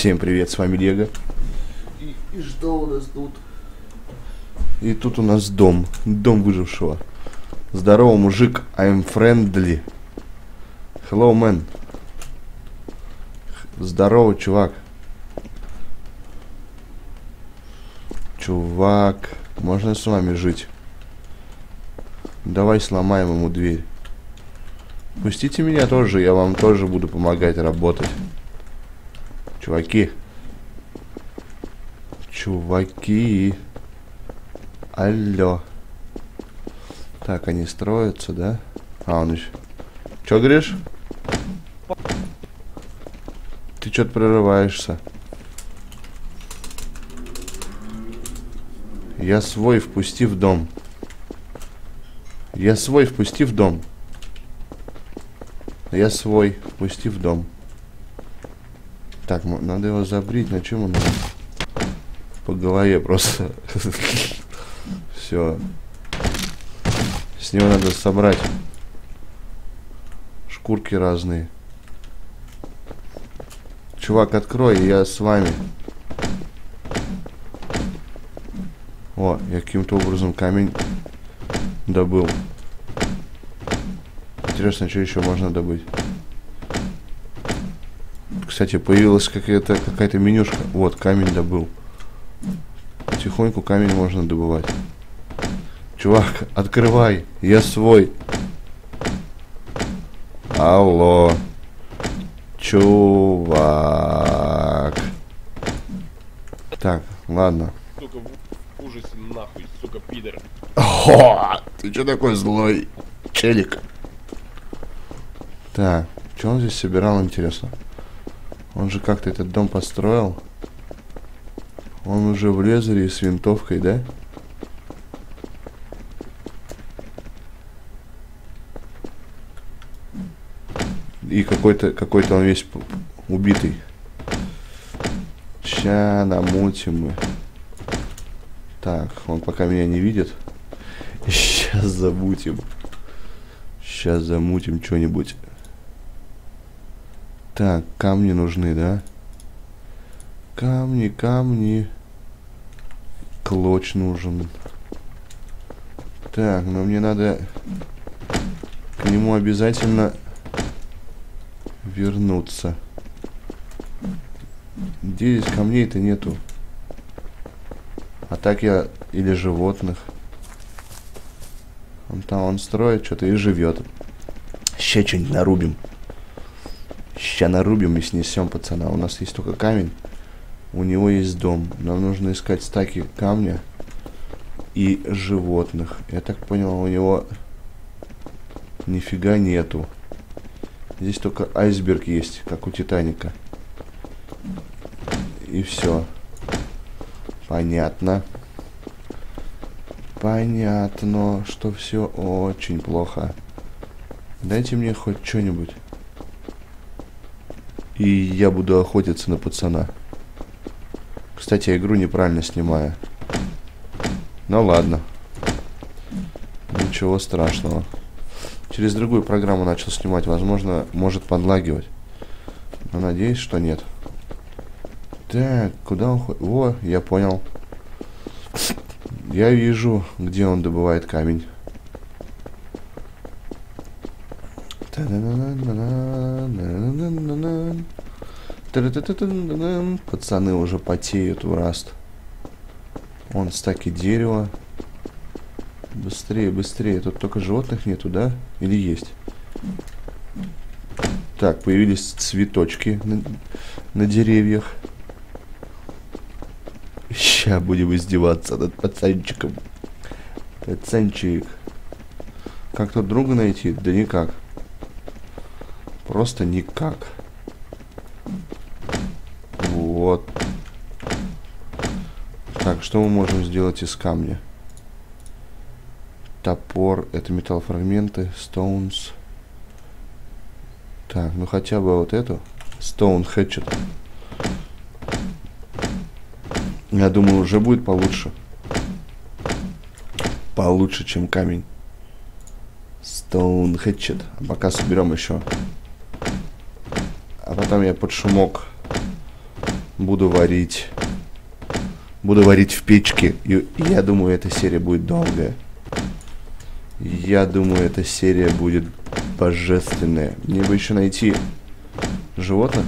Всем привет, с вами Лего. И, и что у нас тут? И тут у нас дом. Дом выжившего. Здорово, мужик. I'm friendly. Hello, man. Здорово, чувак. Чувак, можно с вами жить? Давай сломаем ему дверь. Пустите меня тоже, я вам тоже буду помогать работать. Чуваки. Чуваки. Алло. Так, они строятся, да? А, он еще... Че говоришь? Ты что-то прорываешься. Я свой впусти в дом. Я свой впусти в дом. Я свой впусти в дом. Так, надо его забрить. На чем он? По голове просто. Все. С него надо собрать шкурки разные. Чувак, открой, я с вами. О, я каким-то образом камень добыл. Интересно, что еще можно добыть? Кстати, появилась какая-то какая-то менюшка. Вот, камень добыл. Потихоньку камень можно добывать. Чувак, открывай, я свой. Алло. Чувак. Так, ладно. Сука, в ужасе нахуй, сука, пидор. О, ты что такой злой, челик? Так, что он здесь собирал, интересно? Он же как-то этот дом построил. Он уже в лезере с винтовкой, да? И какой-то какой-то он весь убитый. Ща намутим мы. Так, он пока меня не видит. Сейчас замутим. Сейчас замутим что-нибудь. Так, камни нужны, да? Камни, камни. Клоч нужен. Так, но мне надо к нему обязательно вернуться. Где здесь камней-то нету? А так я... Или животных. Он там, он строит что-то и живет. Сейчас что-нибудь нарубим. Сейчас нарубим и снесем пацана. У нас есть только камень. У него есть дом. Нам нужно искать стаки камня и животных. Я так понял, у него нифига нету. Здесь только айсберг есть, как у Титаника. И все. Понятно. Понятно, что все очень плохо. Дайте мне хоть что-нибудь. И я буду охотиться на пацана. Кстати, я игру неправильно снимаю. Ну ладно. Ничего страшного. Через другую программу начал снимать. Возможно, может подлагивать. Но надеюсь, что нет. Так, куда он ходит? О, я понял. Я вижу, где он добывает камень. Пацаны уже потеют в раст. Он стаки дерева. Быстрее, быстрее. Тут только животных нету, да? Или есть? Так, появились цветочки на, на деревьях. Сейчас будем издеваться над пацанчиком. Пацанчик. Как тут друга найти? Да никак. Просто никак. Вот. Так, что мы можем сделать из камня? Топор, это металлофрагменты, stones. Так, ну хотя бы вот эту. Stone hatchet. Я думаю, уже будет получше. Получше, чем камень. Stone hatchet. А пока соберем еще. А потом я под шумок Буду варить. Буду варить в печке. И я думаю, эта серия будет долгая. Я думаю, эта серия будет божественная. Мне бы еще найти животных.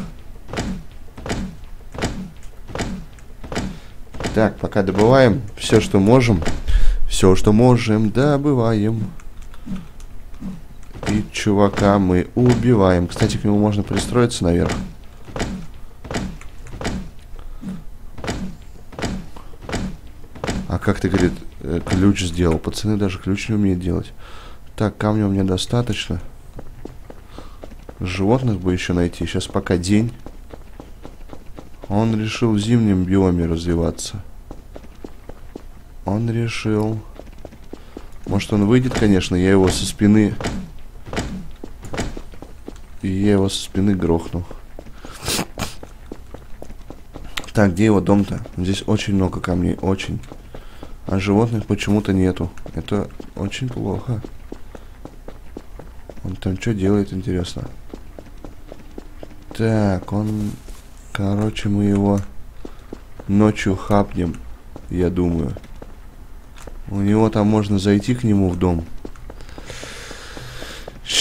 Так, пока добываем все, что можем. Все, что можем, добываем. И чувака мы убиваем. Кстати, к нему можно пристроиться наверх. А как ты, говорит, э, ключ сделал? Пацаны даже ключ не умеют делать. Так, камня у меня достаточно. Животных бы еще найти. Сейчас пока день. Он решил в зимнем биоме развиваться. Он решил... Может он выйдет, конечно, я его со спины... И я его со спины грохну. Так, где его дом-то? Здесь очень много камней, очень. А животных почему-то нету. Это очень плохо. Он там что делает, интересно? Так, он... Короче, мы его ночью хапнем, я думаю. У него там можно зайти к нему в дом.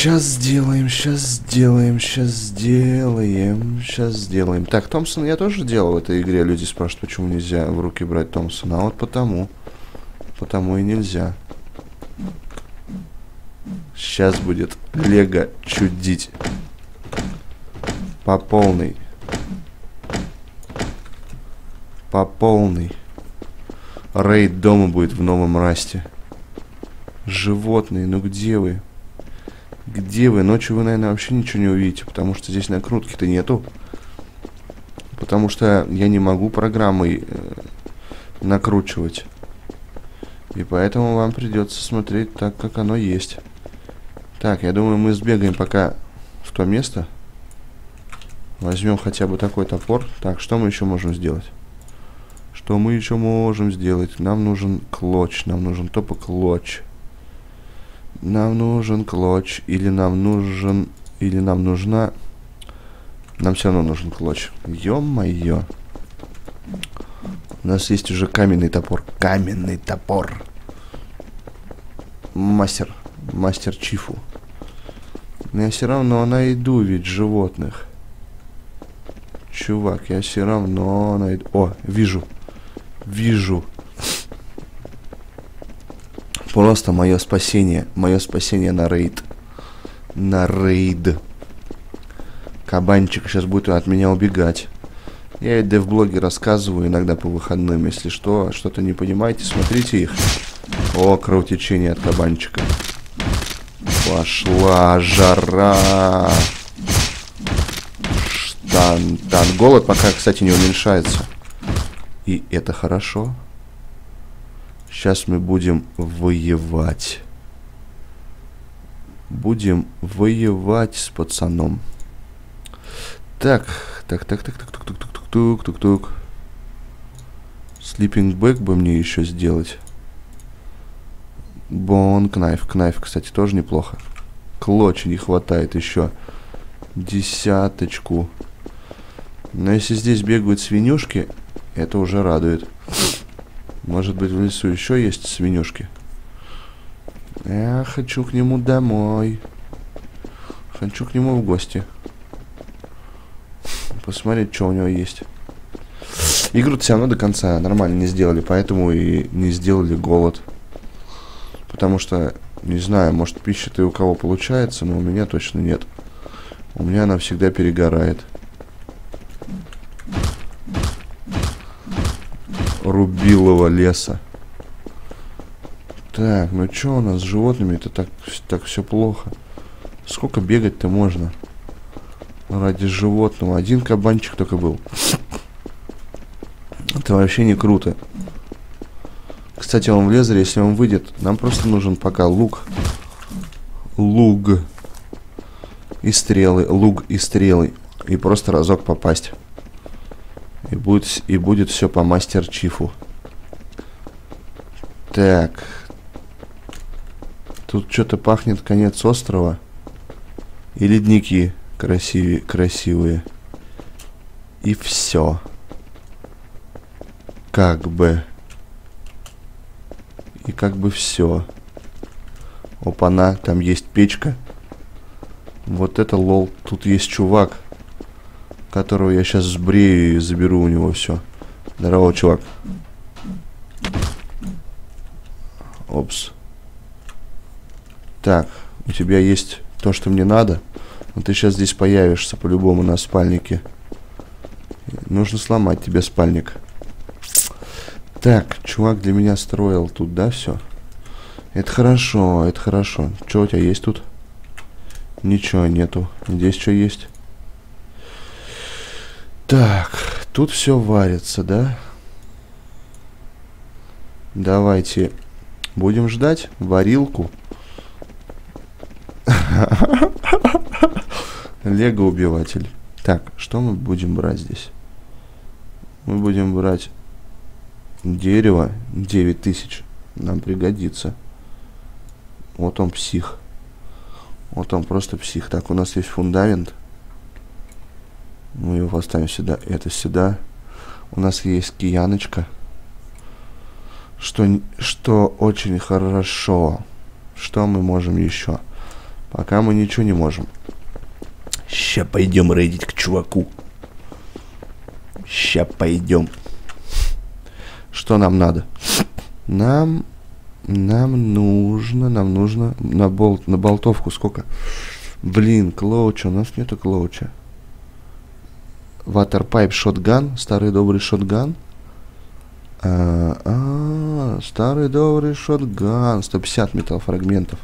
Сейчас сделаем, сейчас сделаем, сейчас сделаем, сейчас сделаем. Так, Томпсон я тоже делал в этой игре. Люди спрашивают, почему нельзя в руки брать Томпсона. А вот потому. Потому и нельзя. Сейчас будет Лего чудить. По полной. По полной. Рейд дома будет в новом расте. Животные, ну где вы? Где вы? Ночью вы, наверное, вообще ничего не увидите, потому что здесь накрутки-то нету. Потому что я не могу программой э, накручивать. И поэтому вам придется смотреть так, как оно есть. Так, я думаю, мы сбегаем пока в то место. Возьмем хотя бы такой топор. Так, что мы еще можем сделать? Что мы еще можем сделать? Нам нужен клоч. Нам нужен топо клоч. Нам нужен клоч. Или нам нужен... Или нам нужна... Нам все равно нужен клоч. Ё-моё. У нас есть уже каменный топор. Каменный топор. Мастер. Мастер Чифу. Но я все равно найду ведь животных. Чувак, я все равно найду... О, вижу. Вижу. Просто мое спасение. Мое спасение на рейд. На рейд. Кабанчик сейчас будет от меня убегать. Я и в блоге рассказываю иногда по выходным. Если что, что-то не понимаете, смотрите их. О, кровотечение от кабанчика. Пошла жара. Штан, тан. Голод пока, кстати, не уменьшается. И это хорошо. Сейчас мы будем воевать. Будем воевать с пацаном. Так, так, так, так, так, так, так, так, так, так, так, так. Sleeping bag бы мне еще сделать. Bone knife. Knife, кстати, тоже неплохо. Клочи не хватает еще. Десяточку. Но если здесь бегают свинюшки, это уже радует. Может быть, в лесу еще есть свинюшки? Я хочу к нему домой. Хочу к нему в гости. Посмотреть, что у него есть. Игру все равно до конца нормально не сделали, поэтому и не сделали голод. Потому что, не знаю, может пища-то у кого получается, но у меня точно нет. У меня она всегда перегорает. Рубилого леса. Так, ну что у нас с животными? Это так, так все плохо. Сколько бегать-то можно? Ради животного. Один кабанчик только был. Это вообще не круто. Кстати, он в лезере, если он выйдет, нам просто нужен пока лук. Луг. И стрелы. Луг и стрелы. И просто разок попасть. И будет, и будет все по мастер Чифу. Так. Тут что-то пахнет конец острова. И ледники красивее, красивые. И все. как бы. И как бы все. Опа-на, там есть печка. Вот это лол. Тут есть чувак, которого я сейчас сбрею и заберу у него все. Здорово, чувак. Опс. Так, у тебя есть то, что мне надо. Но ты сейчас здесь появишься по-любому на спальнике. Нужно сломать тебе спальник. Так, чувак для меня строил тут, да, все? Это хорошо, это хорошо. Что у тебя есть тут? Ничего нету. Здесь что есть? Так, тут все варится, да? Давайте будем ждать варилку. Лего убиватель. Так, что мы будем брать здесь? Мы будем брать дерево 9000. Нам пригодится. Вот он псих. Вот он просто псих. Так, у нас есть фундамент. Мы его поставим сюда. Это сюда. У нас есть кияночка. Что, что очень хорошо. Что мы можем еще? Пока мы ничего не можем. Ща пойдем рейдить к чуваку. Ща пойдем. Что нам надо? Нам... Нам нужно... Нам нужно... На, болт, на болтовку сколько? Блин, клоуча. У нас нету клоуча. Ватерпайп шотган. Старый добрый шотган. А, а, старый добрый шотган. 150 металлофрагментов.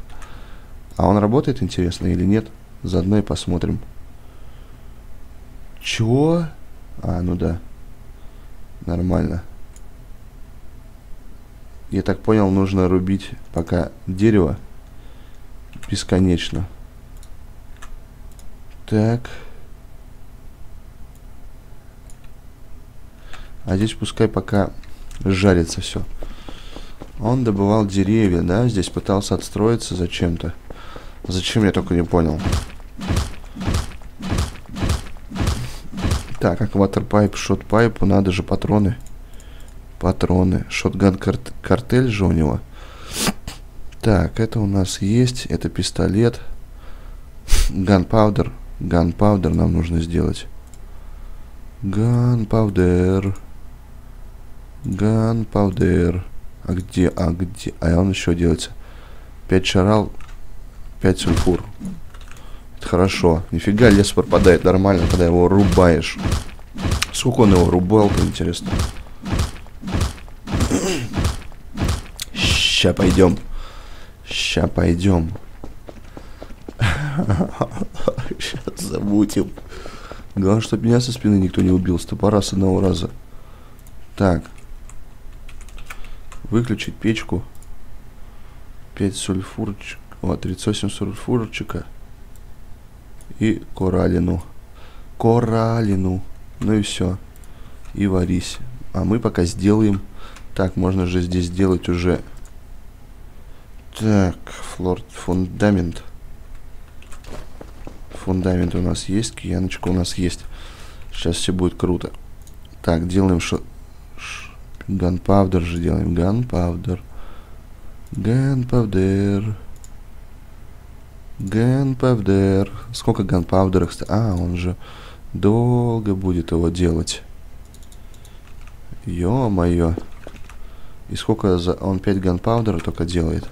А он работает, интересно, или нет? Заодно и посмотрим. Чё? А, ну да. Нормально. Я так понял, нужно рубить пока дерево бесконечно. Так. А здесь пускай пока жарится все. Он добывал деревья, да? Здесь пытался отстроиться зачем-то. Зачем, я только не понял. Так, акваторпайп, шотпайпу, надо же патроны. Патроны. Шотган карт картель же у него. Так, это у нас есть. Это пистолет. Gunpowder. Gunpowder нам нужно сделать. Gunpowder. Gunpowder. А где? А где? А он еще делается. 5 charcoal, 5 sulfur. Это хорошо. Нифига лес пропадает нормально, когда его рубаешь. Сколько он его рубал-то, интересно? Ща пойдем. Ща пойдем. Сейчас замутим. Главное, чтобы меня со спины никто не убил. С топора с одного раза. Так. Выключить печку. 5 сульфурчик. О, 38 сульфурчика и коралину. Коралину. Ну и все. И варись. А мы пока сделаем... Так, можно же здесь сделать уже... Так, floor... фундамент. Фундамент у нас есть, кияночка у нас есть. Сейчас все будет круто. Так, делаем шо... Gunpowder же делаем. Gunpowder. Gunpowder. Gunpowder. Сколько кстати? А, он же долго будет его делать. Ё-моё. И сколько за... Он 5 ганпаудера только делает.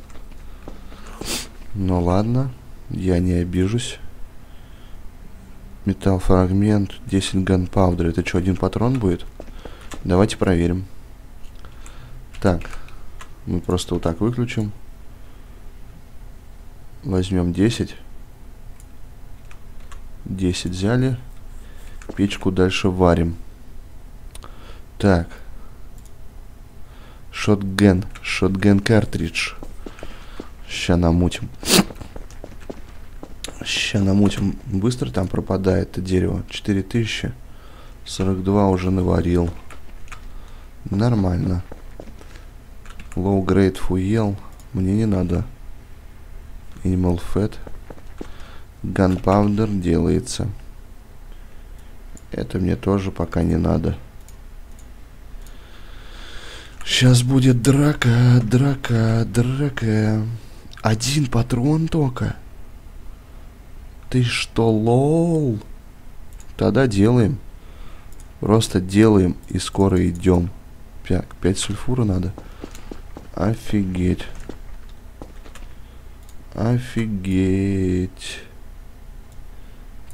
Ну ладно, я не обижусь. Металл фрагмент, 10 ганпаудер. Это что, один патрон будет? Давайте проверим. Так, мы просто вот так выключим. Возьмем 10. 10 взяли. Печку дальше варим. Так. Шотген. Шотген картридж. Ща намутим. Ща намутим. Быстро там пропадает это дерево. 4000. 42 уже наварил. Нормально. Low grade fuel. Мне не надо. Animal Fat. Gunpowder делается. Это мне тоже пока не надо. Сейчас будет драка, драка, драка. Один патрон только. Ты что, лол? Тогда делаем. Просто делаем и скоро идем. Пять, пять сульфура надо. Офигеть. Офигеть.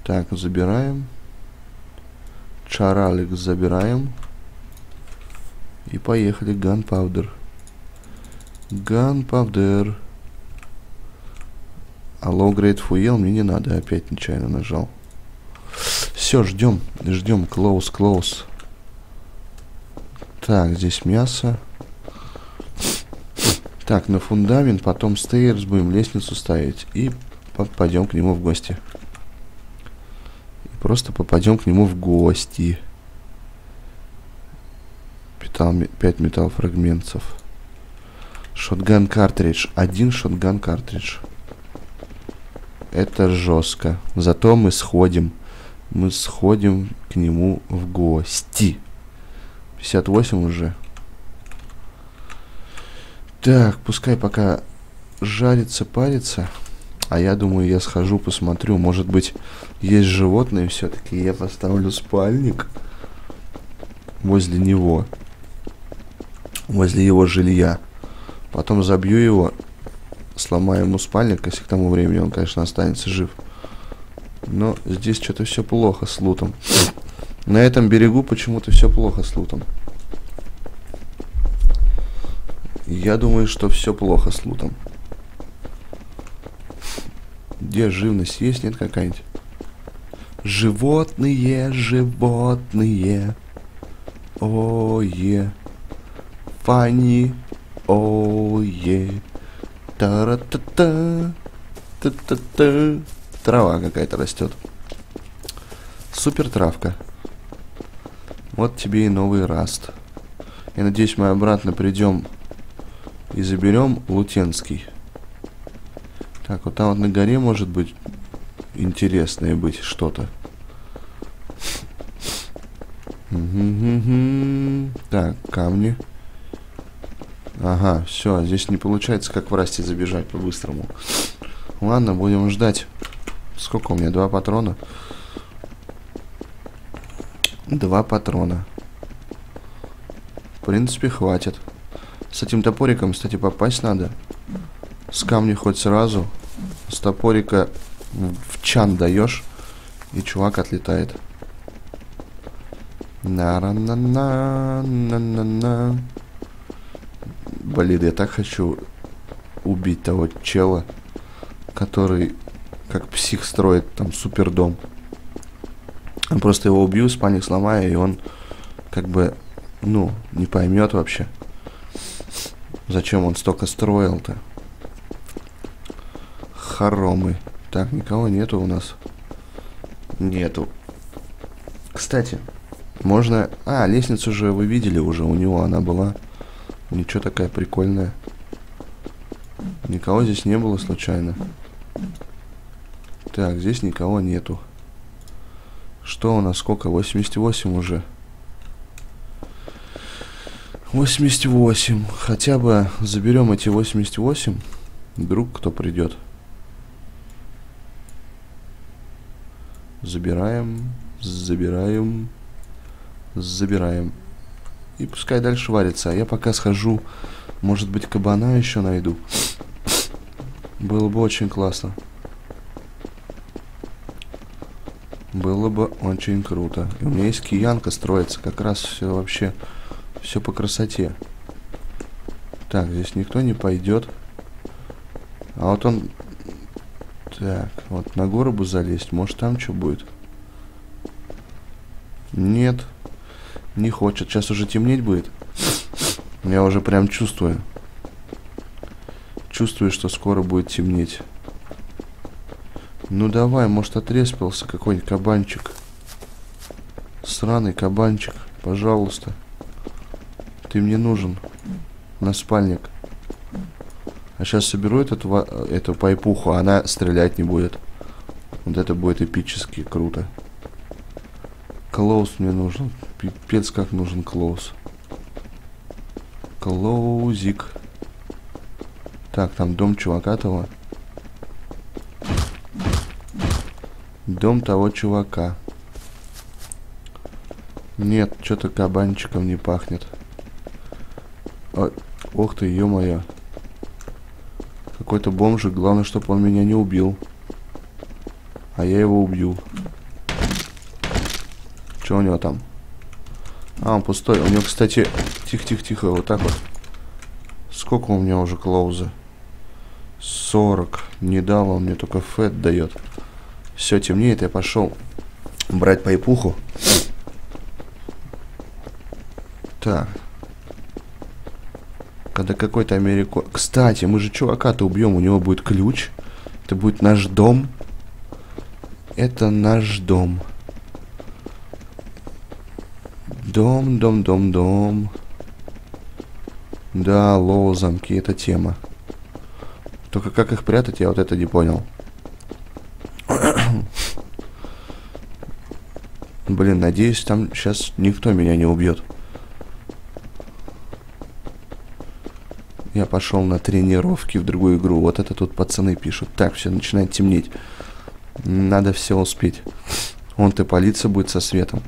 Так, забираем. Чаралик забираем. И поехали. Gunpowder. Gunpowder. А grade fuel мне не надо. Опять нечаянно нажал. Все, ждем. Ждем. Close, close. Так, здесь мясо. Так, на фундамент, потом стейрс будем лестницу ставить. И попадем к нему в гости. Просто попадем к нему в гости. 5 металл фрагментов. Шотган картридж. Один шотган картридж. Это жестко. Зато мы сходим. Мы сходим к нему в гости. 58 уже. Так, пускай пока жарится, парится. А я думаю, я схожу, посмотрю. Может быть, есть животные все-таки. Я поставлю спальник возле него. Возле его жилья. Потом забью его, сломаю ему спальник, если к тому времени он, конечно, останется жив. Но здесь что-то все плохо с лутом. На этом берегу почему-то все плохо с лутом. Я думаю, что все плохо с лутом. Где живность есть? Нет какая-нибудь? Животные, животные. Ое. Фани. Ое. Та-ра-та-та. Та-та-та. Трава какая-то растет. Супер травка. Вот тебе и новый раст. Я надеюсь, мы обратно придем и заберем Лутенский. Так, вот там вот на горе может быть интересное быть что-то. Так, камни. Ага, все, здесь не получается как в расте забежать по-быстрому. Ладно, будем ждать. Сколько у меня? Два патрона? Два патрона. В принципе, хватит. С этим топориком, кстати, попасть надо. С камня хоть сразу. С топорика в чан даешь, и чувак отлетает. на на на на на на на Блин, я так хочу убить того чела, который как псих строит там супер дом. Просто его убью, спальник сломаю, и он как бы, ну, не поймет вообще, зачем он столько строил-то. Хоромы. Так, никого нету у нас. Нету. Кстати, можно... А, лестницу же вы видели уже, у него она была. Ничего такая прикольная. Никого здесь не было случайно. Так, здесь никого нету. Что у нас? Сколько? 88 уже. 88. Хотя бы заберем эти 88. Вдруг кто придет. Забираем, забираем, забираем. И пускай дальше варится. А я пока схожу, может быть, кабана еще найду. Было бы очень классно. Было бы очень круто. И у меня есть киянка строится. Как раз все вообще, все по красоте. Так, здесь никто не пойдет. А вот он так, вот на гору бы залезть. Может там что будет? Нет. Не хочет. Сейчас уже темнеть будет. Я уже прям чувствую. Чувствую, что скоро будет темнеть. Ну давай, может отреспился какой-нибудь кабанчик. Сраный кабанчик, пожалуйста. Ты мне нужен на спальник. А сейчас соберу этот, эту пайпуху, а она стрелять не будет. Вот это будет эпически круто. Клоус мне нужен. Пипец как нужен клоус. Клоузик. Так, там дом чувака того. Дом того чувака. Нет, что-то кабанчиком не пахнет. Ой, ох ты, ё-моё. Какой-то бомжик, главное, чтобы он меня не убил. А я его убью. Что у него там? А, он пустой. У него, кстати, тихо-тихо-тихо, вот так вот. Сколько у меня уже клоуза? 40. Не дал, он мне только фэт дает. Все темнеет, я пошел брать пайпуху. Так. Когда какой-то америко... Кстати, мы же чувака-то убьем, у него будет ключ. Это будет наш дом. Это наш дом. Дом, дом, дом, дом. Да, лоу, замки, это тема. Только как их прятать, я вот это не понял. Блин, надеюсь, там сейчас никто меня не убьет. Пошел на тренировки в другую игру. Вот это тут пацаны пишут. Так, все, начинает темнеть. Надо все успеть. Он-то полиция будет со светом.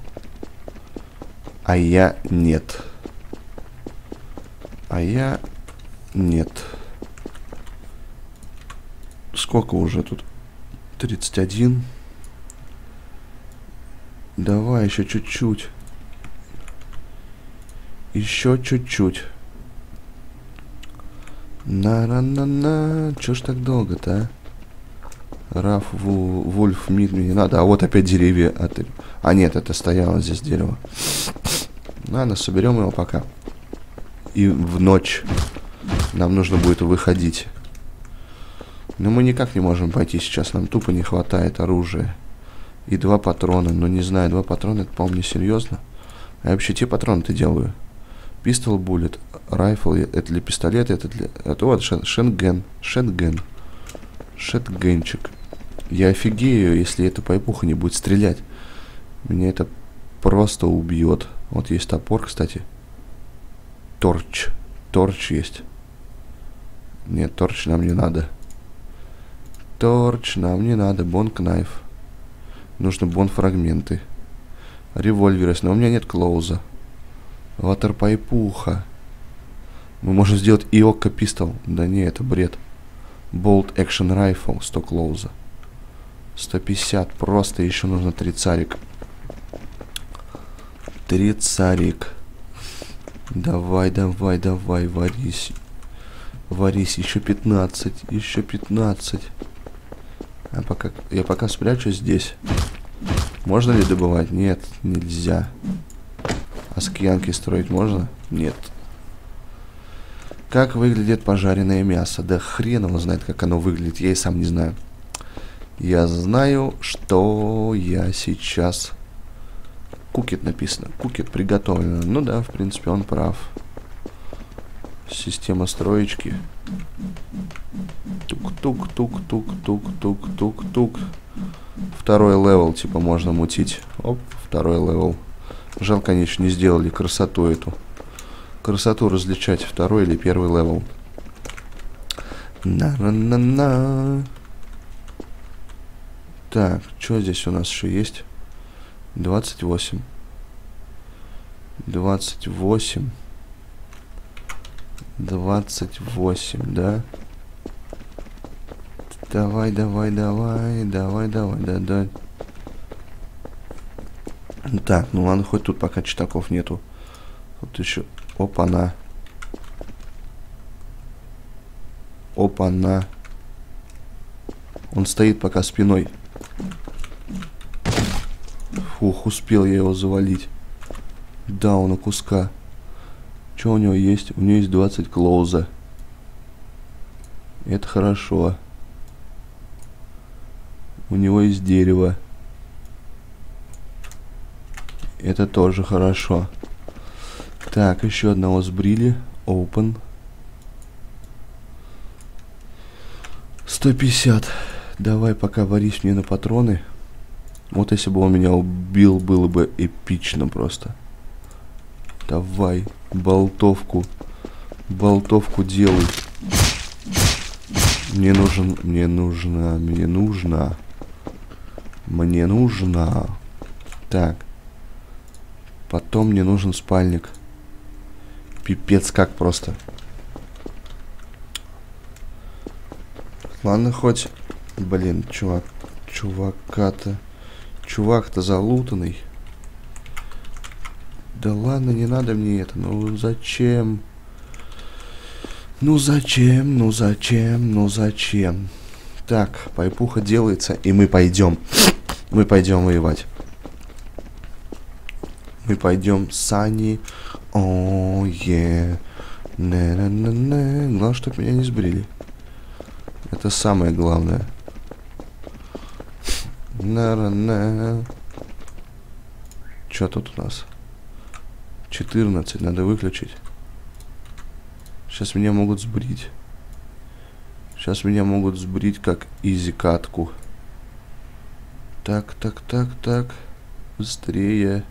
А я нет. А я нет. Сколько уже тут? 31. Давай еще чуть-чуть. Еще чуть-чуть. На-на-на-на. Чё ж так долго-то, а? Раф, Ву, Вульф, Мид, мне не надо. А вот опять деревья. От... А нет, это стояло здесь дерево. Ладно, соберем его пока. И в ночь нам нужно будет выходить. Но мы никак не можем пойти сейчас. Нам тупо не хватает оружия. И два патрона. Но не знаю, два патрона, это, по-моему, серьезно. А я вообще те патроны-то делаю. Пистол буллет, райфл, это для пистолета, это для... Это вот шен, шенген, шенген, шетгенчик. Я офигею, если эта пайпуха не будет стрелять. Меня это просто убьет. Вот есть топор, кстати. Торч. Торч есть. Нет, торч нам не надо. Торч нам не надо. Бонг найф. Нужно бон фрагменты. Револьвер есть, но у меня нет клоуза. Ватерпайпуха. Мы можем сделать Иока пистол. Да не, это бред. Болт Action Rifle, 100 клоуза. 150, просто еще нужно 3 царик. 3 царик. Давай, давай, давай, варись. Варись, еще 15, еще 15. А пока, я пока спрячусь здесь. Можно ли добывать? Нет, нельзя. А скьянки строить можно? Нет. Как выглядит пожаренное мясо? Да хрен его знает, как оно выглядит. Я и сам не знаю. Я знаю, что я сейчас... Кукет написано. Кукет приготовлено. Ну да, в принципе, он прав. Система строечки. Тук-тук-тук-тук-тук-тук-тук-тук. Второй level, типа, можно мутить. Оп, второй level. Жалко, они еще не сделали красоту эту. Красоту различать, второй или первый level. На-на-на-на. Так, что здесь у нас еще есть? 28. 28. 28, да? Давай, давай, давай, давай, давай, да, да. Так, ну ладно, хоть тут пока читаков нету. Вот еще... Опа-на. Опа-на. Он стоит пока спиной. Фух, успел я его завалить. Да, он у куска. Что у него есть? У него есть 20 клоуза. Это хорошо. У него есть дерево. Это тоже хорошо. Так, еще одного сбрили. Open. 150. Давай пока варись мне на патроны. Вот если бы он меня убил, было бы эпично просто. Давай, болтовку. Болтовку делай. Мне нужен, мне нужно, мне нужно. Мне нужно. Так. Потом мне нужен спальник. Пипец как просто. Ладно, хоть... Блин, чувак. Чувака-то... Чувак-то залутанный. Да ладно, не надо мне это. Ну зачем? Ну зачем? Ну зачем? Ну зачем? Так, пайпуха делается, и мы пойдем. Мы пойдем воевать. Мы пойдем с Саней. О, е. Главное, чтобы меня не сбрили. Это самое главное. на на на Что тут у нас? 14, надо выключить. Сейчас меня могут сбрить. Сейчас меня могут сбрить как изи катку. Так, так, так, так. Быстрее.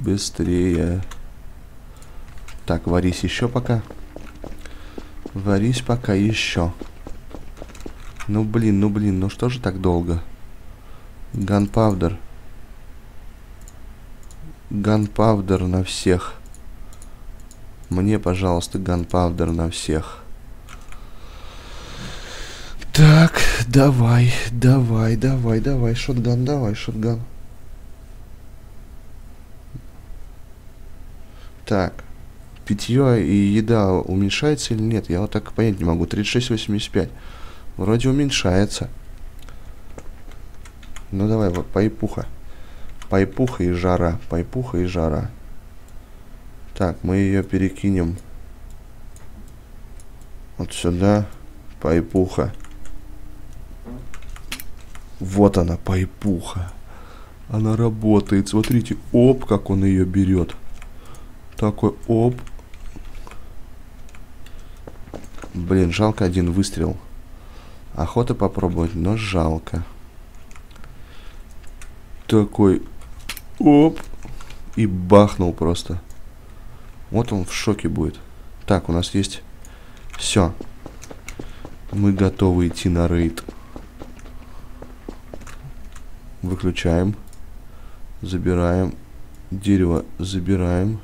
Быстрее. Так, варись еще пока. Варись пока еще. Ну блин, ну блин, ну что же так долго? Ганпавдер. Ганпавдер на всех. Мне, пожалуйста, ганпавдер на всех. Так, давай, давай, давай, давай, шотган, давай, шотган. Так, питье и еда уменьшается или нет? Я вот так понять не могу. 36,85. Вроде уменьшается. Ну давай, вот пайпуха. Пайпуха и жара. Пайпуха и жара. Так, мы ее перекинем. Вот сюда. Пайпуха. Вот она, пайпуха. Она работает. Смотрите, оп, как он ее берет. Такой оп. Блин, жалко один выстрел. Охота попробовать, но жалко. Такой оп. И бахнул просто. Вот он в шоке будет. Так, у нас есть... Все. Мы готовы идти на рейд. Выключаем. Забираем. Дерево забираем.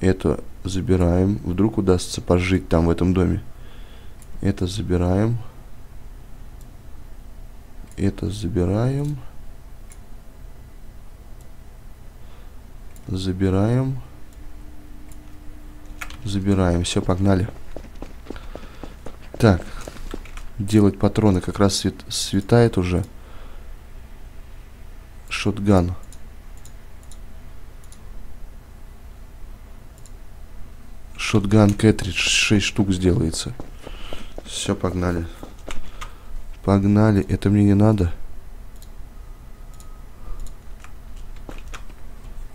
Это забираем. Вдруг удастся пожить там, в этом доме. Это забираем. Это забираем. Забираем. Забираем. Все, погнали. Так. Делать патроны как раз свет, светает уже. Шотган. Шотган Кэтридж 6 штук сделается. Все, погнали. Погнали. Это мне не надо.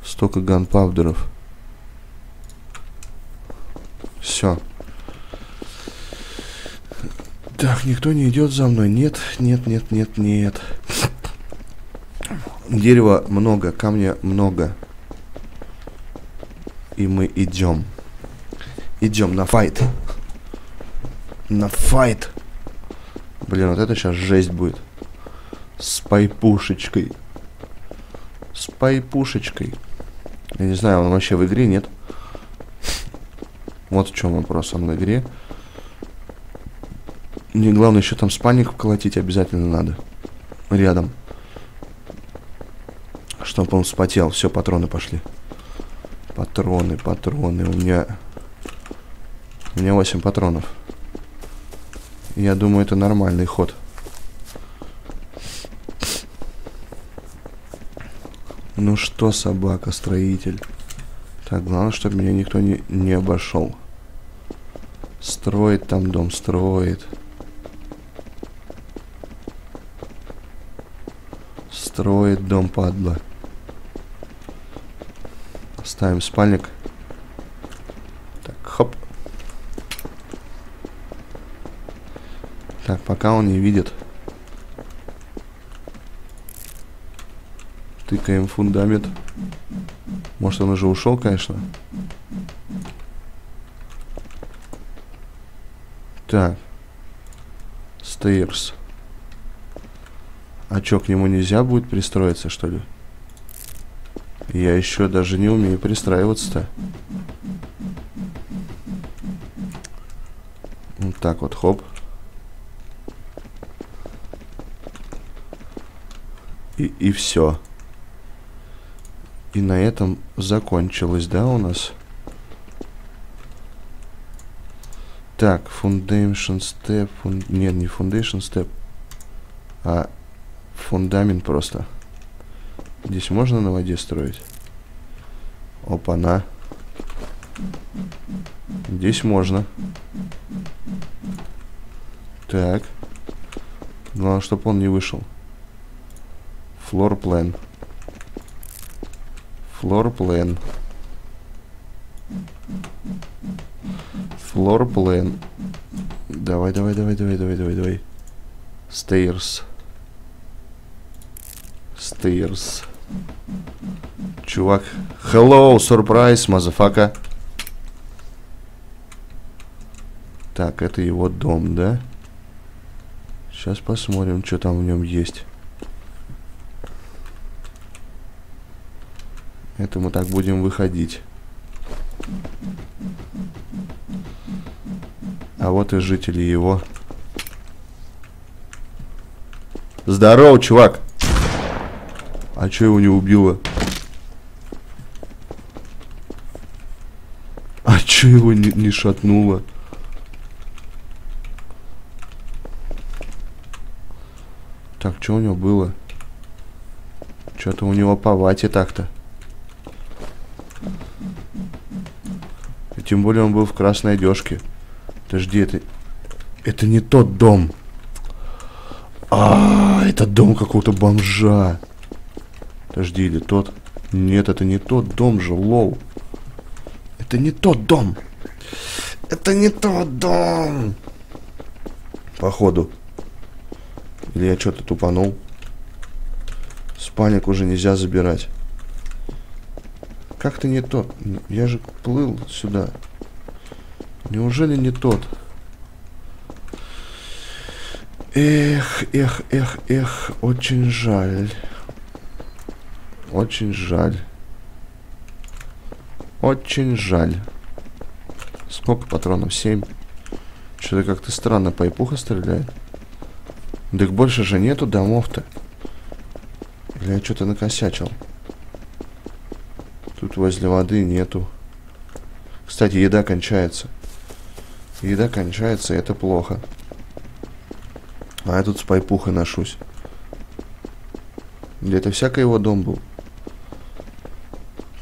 Столько ганпаудеров. Все. Так, никто не идет за мной. Нет, нет, нет, нет, нет. Дерева много, камня много. И мы идем. Идем на файт. На файт. Блин, вот это сейчас жесть будет. С пайпушечкой. С пайпушечкой. Я не знаю, он вообще в игре нет. Вот в чем вопрос, он в игре. Мне главное еще там спальник колотить обязательно надо. Рядом. Чтобы он вспотел. Все, патроны пошли. Патроны, патроны. У меня... У меня 8 патронов. Я думаю, это нормальный ход. Ну что, собака, строитель? Так, главное, чтобы меня никто не, не обошел. Строит там дом, строит. Строит дом, падла. Ставим спальник. Так, хоп. Так, пока он не видит. Тыкаем фундамент. Может, он уже ушел, конечно. Так. Стейрс. А чё, к нему нельзя будет пристроиться, что ли? Я еще даже не умею пристраиваться-то. Вот так вот, хоп. И, и все. И на этом закончилось, да, у нас? Так, Foundation Step. Фун... Нет, не Foundation Step, а фундамент просто. Здесь можно на воде строить? Опа-на. Здесь можно. Так. Главное, чтобы он не вышел. Флор план. Флор план. Floor plan. Давай, давай, давай, давай, давай, давай, давай. Stairs. Stairs. Чувак. Hello, surprise, motherfucker. Так, это его дом, да? Сейчас посмотрим, что там в нем есть. Это мы так будем выходить. А вот и жители его. Здорово, чувак! А чё его не убило? А чё его не, не шатнуло? Так, что у него было? Что-то у него по вате так-то. Тем более он был в красной одежке. Подожди, это... Это не тот дом. А, это дом какого-то бомжа. Подожди, или тот? Нет, это не тот дом же, лол. Это не тот дом. Это не тот дом. Походу. Или я что-то тупанул? Спальник уже нельзя забирать. Как-то не тот. Я же плыл сюда. Неужели не тот? Эх, эх, эх, эх, очень жаль. Очень жаль. Очень жаль. Сколько патронов? Семь. Что-то как-то странно пайпуха стреляет. Так больше же нету домов-то. Или я что-то накосячил. Тут возле воды нету. Кстати, еда кончается. Еда кончается, это плохо. А я тут с пайпухой ношусь. Где-то всякий его дом был.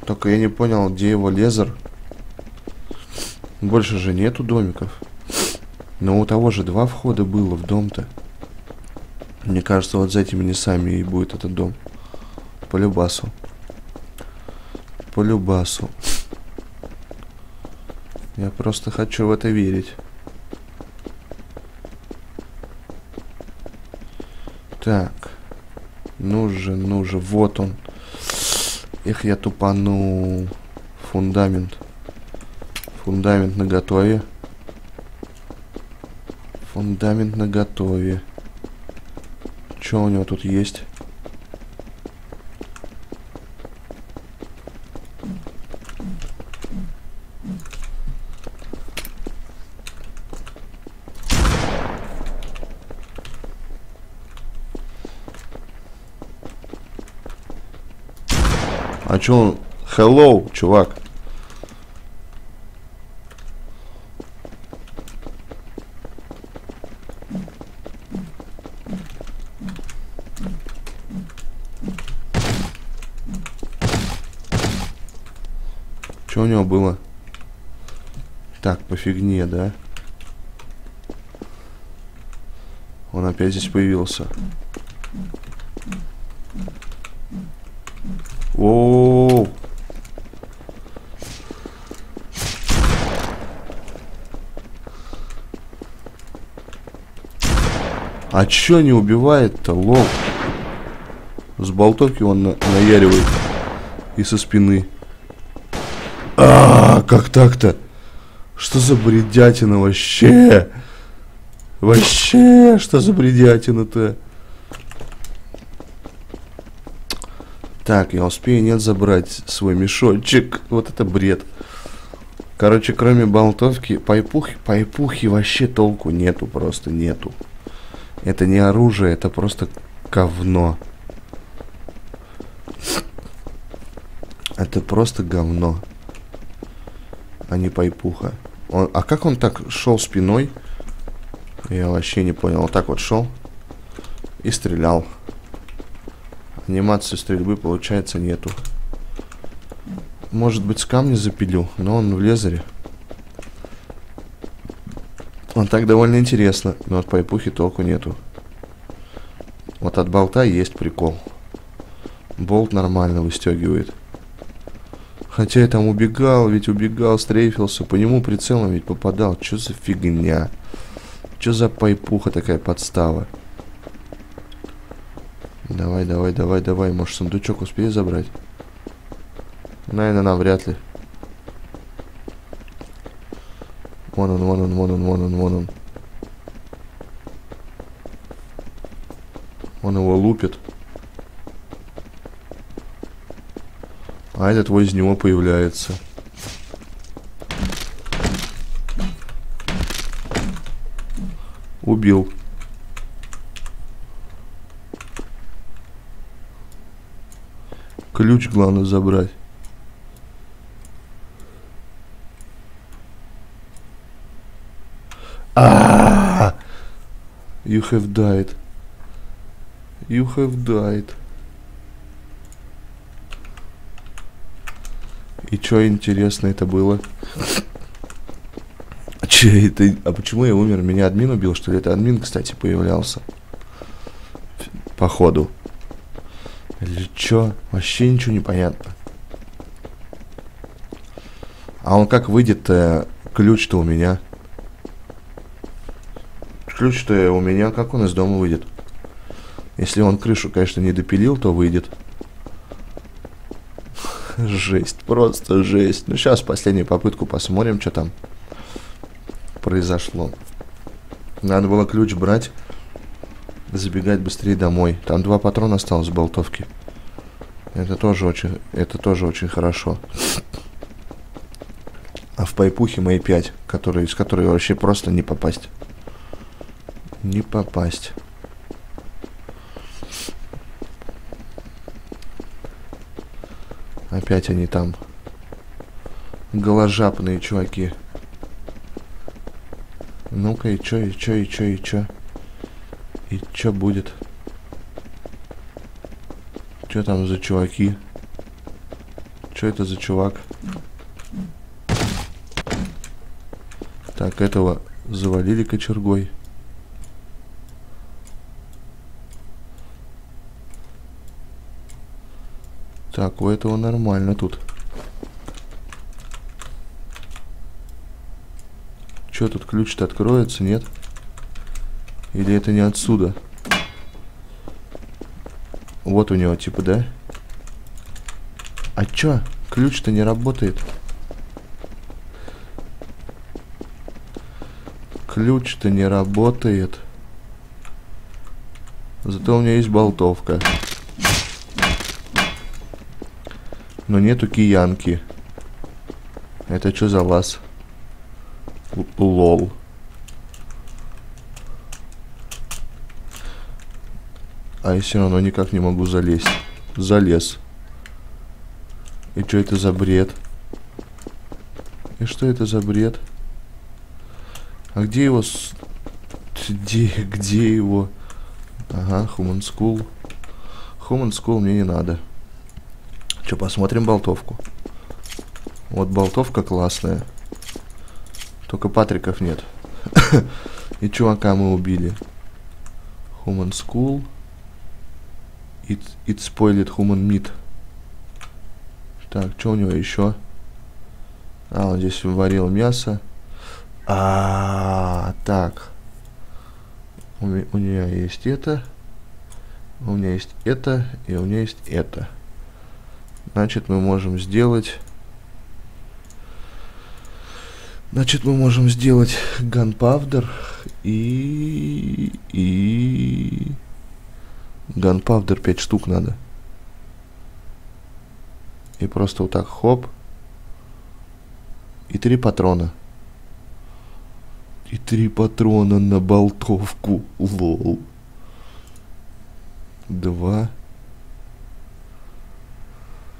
Только я не понял, где его лезер. Больше же нету домиков. Но у того же два входа было в дом-то. Мне кажется, вот за этими лесами и будет этот дом. По любасу. По любасу. Я просто хочу в это верить. Так. Ну же, ну же, вот он. Эх, я тупану. Фундамент. Фундамент на готове. Фундамент на готове. Что у него тут есть? А чё он... Hello, чувак. Что у него было? Так, по фигне, да? Он опять здесь появился. О, -о, -о, А чё не убивает-то, лол? С болтовки он на наяривает. И со спины. А, -а, -а как так-то? Что за бредятина вообще? Вообще, что за бредятина-то? Так, я успею нет забрать свой мешочек. Вот это бред. Короче, кроме болтовки, пайпухи, пайпухи вообще толку нету, просто нету. Это не оружие, это просто говно. Это просто говно. А не пайпуха. Он, а как он так шел спиной? Я вообще не понял. Он так вот шел и стрелял. Анимации стрельбы, получается, нету. Может быть, с камня запилю, но он в лезере. Так довольно интересно, но от пайпухи толку нету. Вот от болта есть прикол. Болт нормально выстегивает. Хотя я там убегал, ведь убегал, стрейфился, по нему прицелом ведь попадал. Что за фигня? Что за пайпуха такая подстава? Давай, давай, давай, давай. Может, сундучок успею забрать? Наверное, навряд ли. Вон он, вон он, вон он, вон он, вон он. Он его лупит. А этот возле него появляется. Убил. Ключ главное забрать. А, You have died. You have died. И что интересно это было? Че это? А почему я умер? Меня админ убил, что ли? Это админ, кстати, появлялся. Походу. Или чё? Вообще ничего не понятно. А он как выйдет э, ключ-то у меня? Ключ-то у меня, как он из дома выйдет? Если он крышу, конечно, не допилил, то выйдет. Жесть, просто жесть. Ну, сейчас последнюю попытку посмотрим, что там произошло. Надо было ключ брать, забегать быстрее домой. Там два патрона осталось с болтовки. Это тоже очень, это тоже очень хорошо. А в пайпухе мои 5, которые, с которой вообще просто не попасть. Не попасть. Опять они там. Голожапные чуваки. Ну-ка, и чё, и чё, и чё, и чё? И чё будет? Чё там за чуваки? Чё это за чувак? Так, этого завалили кочергой. Так, у этого нормально тут. Что тут ключ-то откроется, нет? Или это не отсюда? Вот у него типа, да? А чё? Ключ-то не работает. Ключ-то не работает. Зато у меня есть болтовка. Но нету киянки. Это что за лаз? Л лол. А я все равно никак не могу залезть. Залез. И что это за бред? И что это за бред? А где его... Где, где его? Ага, Human School. Human School мне не надо. Че, посмотрим болтовку. Вот болтовка классная. Только Патриков нет. И чувака мы убили. Human School. It, it spoiled human meat. Так, что у него еще? А, он здесь варил мясо. А, так. У, у меня есть это. У меня есть это. И у меня есть это. Значит, мы можем сделать Значит, мы можем сделать ганпавдер и... и... Ганпавдер 5 штук надо. И просто вот так хоп. И три патрона. И три патрона на болтовку. Лол. Два.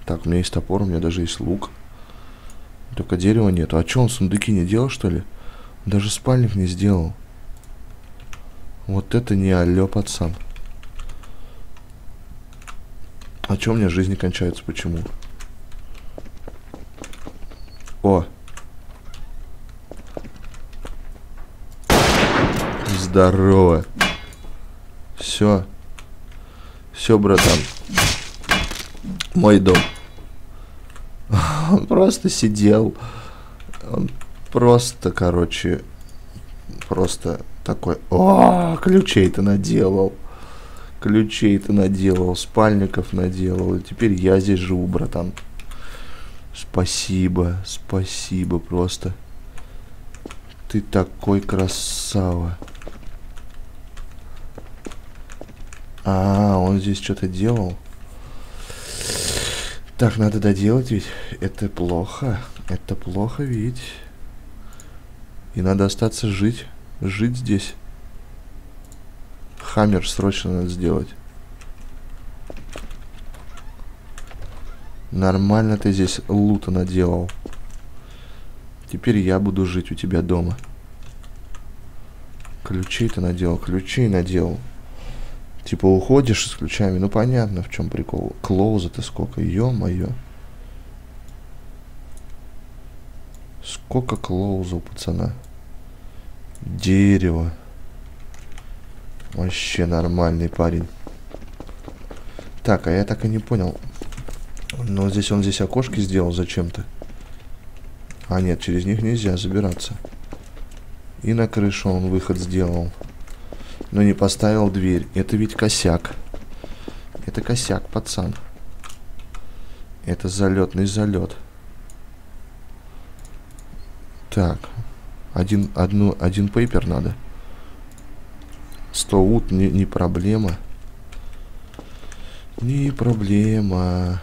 Так, у меня есть топор, у меня даже есть лук. Только дерева нету. А что, он сундуки не делал, что ли? Даже спальник не сделал. Вот это не алло, пацан. А чё у меня жизни кончаются? Почему? О! Здорово. Все. Все, братан. Мой дом. Он просто сидел. Он просто, короче, просто такой, о, ключей ты наделал. Ключей ты наделал, спальников наделал. И теперь я здесь живу, братан. Спасибо, спасибо просто. Ты такой красава. А, он здесь что-то делал. Так, надо доделать ведь. Это плохо. Это плохо ведь. И надо остаться жить. Жить здесь. Хаммер срочно надо сделать. Нормально ты здесь лута наделал. Теперь я буду жить у тебя дома. Ключей ты наделал, ключей наделал. Типа уходишь с ключами, ну понятно в чем прикол. Клоуза-то сколько, ё-моё. Сколько клоуза у пацана. Дерево. Вообще нормальный парень. Так, а я так и не понял. Но здесь он здесь окошки сделал зачем-то. А нет, через них нельзя забираться. И на крышу он выход сделал. Но не поставил дверь. Это ведь косяк. Это косяк, пацан. Это залетный залет. Так. Один, одну, один пейпер надо. 100 ут не, не проблема. Не проблема.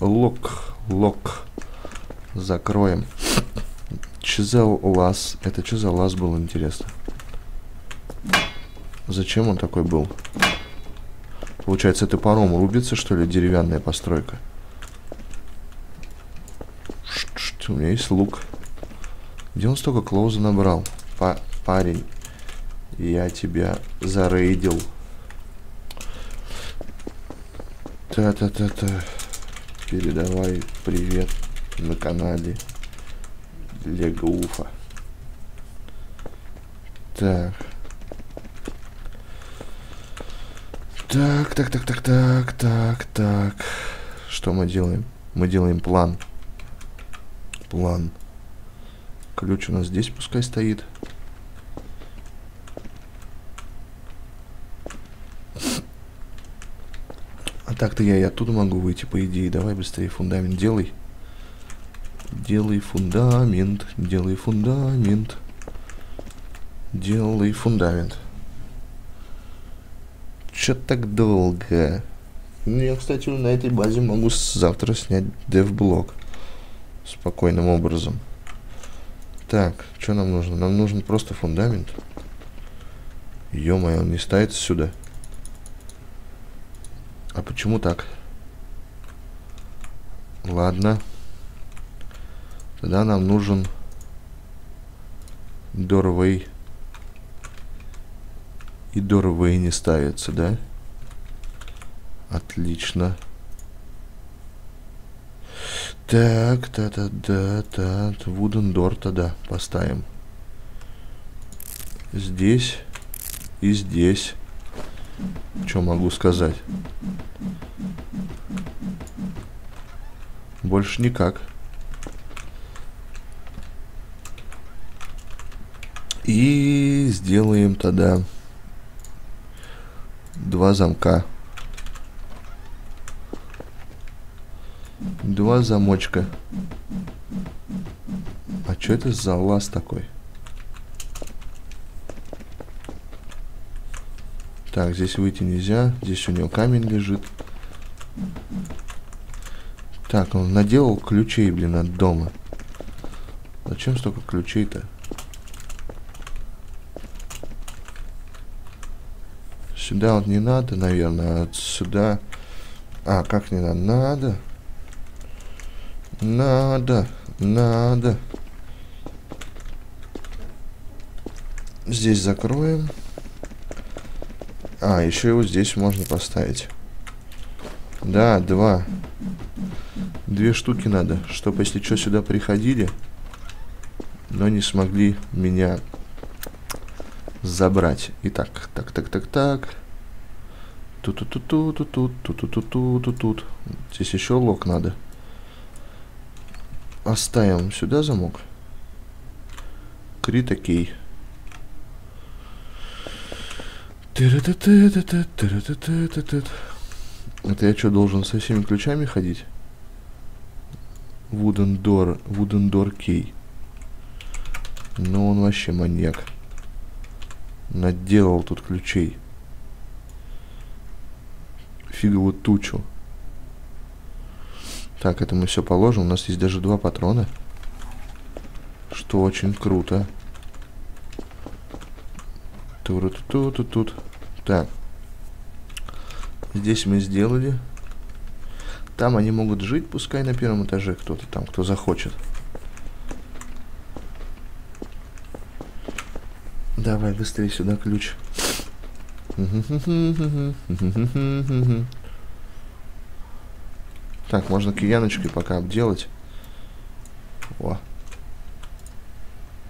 Лок, лок. Закроем. Чизел лаз. Это за лаз был, интересно? Зачем он такой был? Получается, это паром рубится, что ли, деревянная постройка? Ш у меня есть лук. Где он столько клоуза набрал? Па парень, я тебя зарейдил. Та-та-та-та. Передавай привет на канале Лего Уфа. Так. Так, так, так, так, так, так, так. Что мы делаем? Мы делаем план. План. Ключ у нас здесь пускай стоит. А так-то я и оттуда могу выйти, по идее. Давай быстрее фундамент делай. Делай фундамент, делай фундамент. Делай фундамент. Чё так долго? Ну, я, кстати, на этой базе могу завтра снять дев-блок. Спокойным образом. Так, что нам нужно? Нам нужен просто фундамент. Ё-моё, он не ставится сюда. А почему так? Ладно. Тогда нам нужен doorway. И doorway не ставится, да? Отлично. Так, та-та-да-та. Wooden door тогда поставим. Здесь и здесь. Что могу сказать? Больше никак. И сделаем тогда два замка. Два замочка. А что это за лаз такой? Так, здесь выйти нельзя. Здесь у него камень лежит. Так, он наделал ключей, блин, от дома. Зачем столько ключей-то? Сюда вот не надо, наверное, а сюда... А, как не надо? Надо. Надо. Надо. Здесь закроем. А, еще его здесь можно поставить. Да, два. Две штуки надо, чтобы, если что, сюда приходили, но не смогли меня забрать. Итак, так, так, так, так. тут тут тут тут тут тут тут тут тут тут тут Здесь еще лог надо. Оставим сюда замок. Крит окей. Это я что, должен со всеми ключами ходить? Wooden door, wooden door key. Ну он вообще маньяк. Наделал тут ключей. Фиговую тучу. Так, это мы все положим. У нас есть даже два патрона. Что очень круто. тут тут тут тут Так. Здесь мы сделали. Там они могут жить, пускай на первом этаже кто-то там, кто захочет. Давай быстрее сюда ключ. Так, можно кияночкой пока обделать. О.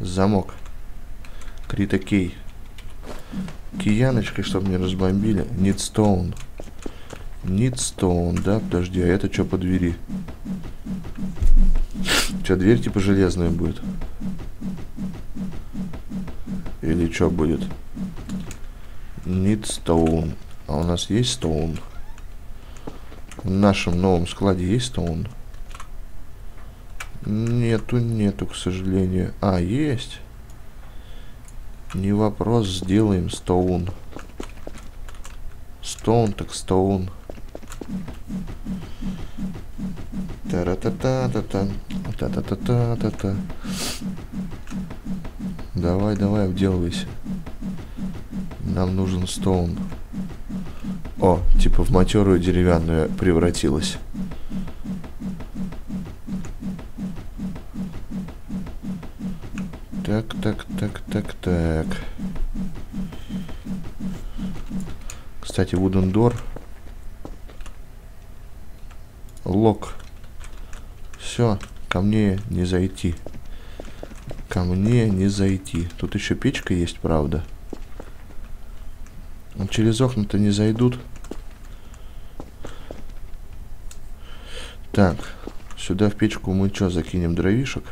Замок. Крита Кей. Кияночкой, чтобы не разбомбили. Нидстоун. Нидстоун, да? Подожди, а это что по двери? Что, дверь типа железная будет? Или что будет? Нидстоун. А у нас есть стоун? В нашем новом складе есть стоун? Нету, нету, к сожалению. А, есть. Не вопрос, сделаем стоун. Стоун так стоун. Та-та-та-та-та. Та-та-та-та-та-та. Давай, давай, обделывайся. Нам нужен стоун. О, типа в матерую деревянную превратилась. Так, так, так, так, так. Кстати, Door. Лок. Все, ко мне не зайти. Ко мне не зайти. Тут еще печка есть, правда. Через окна-то не зайдут. Так, сюда в печку мы что, закинем дровишек?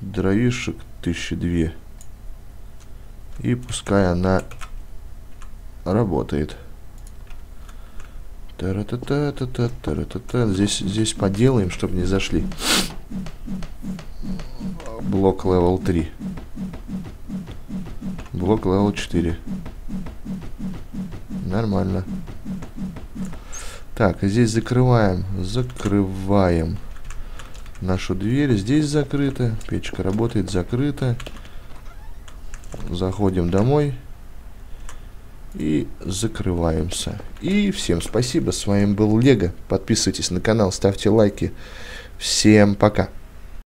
Дровишек тысячи две. И пускай она работает. Та -та -та -та -та -та -та -та. Здесь, здесь поделаем, чтобы не зашли. Block level 3. Block level 4. Нормально. Так, здесь закрываем. Закрываем нашу дверь. Здесь закрыто. Печка работает, закрыта. Заходим домой. И закрываемся. И всем спасибо. С вами был Лего. Подписывайтесь на канал, ставьте лайки. Всем пока.